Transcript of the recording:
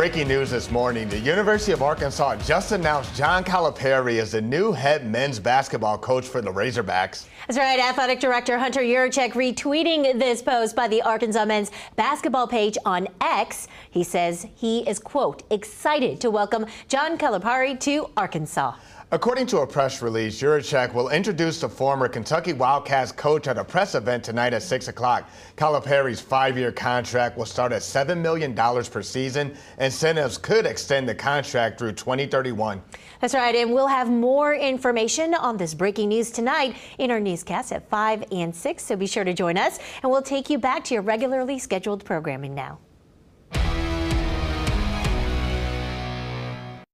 breaking news this morning. The University of Arkansas just announced John Calipari as the new head men's basketball coach for the Razorbacks. That's right. Athletic Director Hunter Yurachek retweeting this post by the Arkansas men's basketball page on X. He says he is, quote, excited to welcome John Calipari to Arkansas. According to a press release, Yurachek will introduce the former Kentucky Wildcats coach at a press event tonight at 6 o'clock. Calipari's five-year contract will start at $7 million per season. Incentives could extend the contract through 2031. That's right, and we'll have more information on this breaking news tonight in our newscast at 5 and 6, so be sure to join us, and we'll take you back to your regularly scheduled programming now.